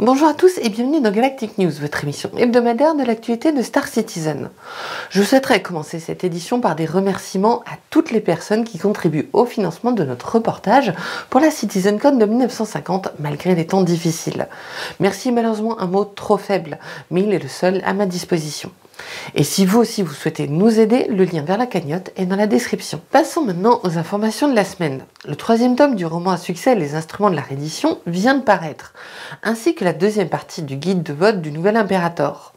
Bonjour à tous et bienvenue dans Galactic News, votre émission hebdomadaire de l'actualité de Star Citizen. Je souhaiterais commencer cette édition par des remerciements à toutes les personnes qui contribuent au financement de notre reportage pour la CitizenCon de 1950 malgré les temps difficiles. Merci malheureusement un mot trop faible, mais il est le seul à ma disposition. Et si vous aussi vous souhaitez nous aider, le lien vers la cagnotte est dans la description. Passons maintenant aux informations de la semaine. Le troisième tome du roman à succès Les instruments de la reddition vient de paraître, ainsi que la deuxième partie du guide de vote du nouvel impérator.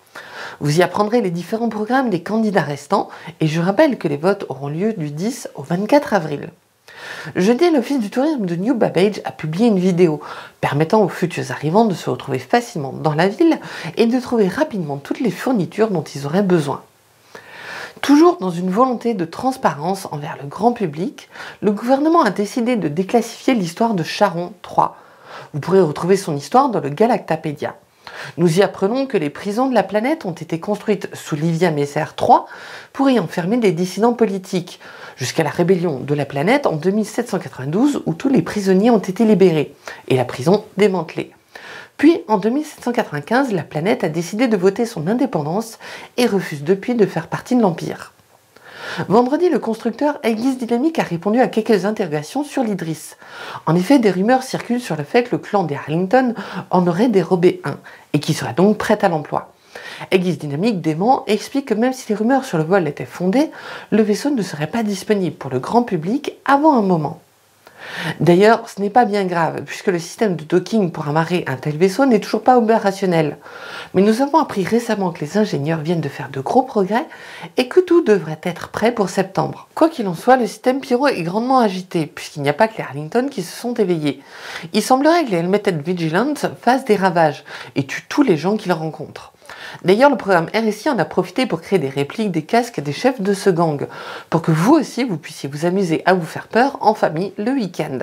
Vous y apprendrez les différents programmes des candidats restants et je rappelle que les votes auront lieu du 10 au 24 avril. Jeudi, l'Office du tourisme de New Babbage a publié une vidéo permettant aux futurs arrivants de se retrouver facilement dans la ville et de trouver rapidement toutes les fournitures dont ils auraient besoin. Toujours dans une volonté de transparence envers le grand public, le gouvernement a décidé de déclassifier l'histoire de Charon III. Vous pourrez retrouver son histoire dans le Galactapédia. Nous y apprenons que les prisons de la planète ont été construites sous Livia Messer III pour y enfermer des dissidents politiques, jusqu'à la rébellion de la planète en 2792 où tous les prisonniers ont été libérés et la prison démantelée. Puis en 2795, la planète a décidé de voter son indépendance et refuse depuis de faire partie de l'Empire. Vendredi, le constructeur Aegis Dynamic a répondu à quelques interrogations sur l'Idris. En effet, des rumeurs circulent sur le fait que le clan des Harlington en aurait dérobé un et qui serait donc prêt à l'emploi. Aegis Dynamic dément et explique que même si les rumeurs sur le vol étaient fondées, le vaisseau ne serait pas disponible pour le grand public avant un moment. D'ailleurs, ce n'est pas bien grave, puisque le système de docking pour amarrer un tel vaisseau n'est toujours pas opérationnel. Mais nous avons appris récemment que les ingénieurs viennent de faire de gros progrès et que tout devrait être prêt pour septembre. Quoi qu'il en soit, le système Pyro est grandement agité, puisqu'il n'y a pas que les Arlington qui se sont éveillés. Il semblerait que les Helmeted Vigilance fassent des ravages et tuent tous les gens qu'ils rencontrent. D'ailleurs, le programme RSI en a profité pour créer des répliques des casques des chefs de ce gang, pour que vous aussi vous puissiez vous amuser à vous faire peur en famille le week-end.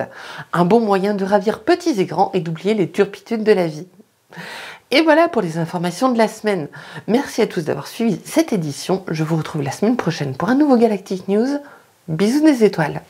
Un bon moyen de ravir petits et grands et d'oublier les turpitudes de la vie. Et voilà pour les informations de la semaine. Merci à tous d'avoir suivi cette édition. Je vous retrouve la semaine prochaine pour un nouveau Galactic News. Bisous des étoiles.